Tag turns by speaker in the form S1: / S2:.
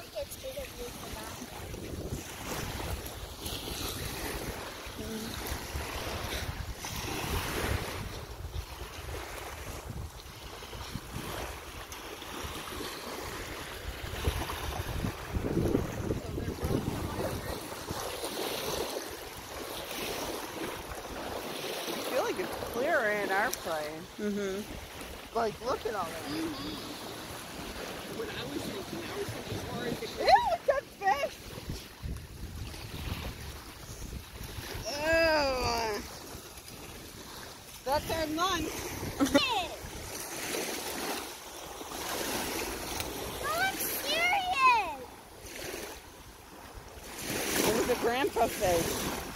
S1: dog gets bigger than the dog.
S2: Mm-hmm.
S1: Like, look at all that.
S3: Mm -hmm. When I was thinking
S1: Lunch.
S4: I'm serious.
S2: It was a grandpa fish.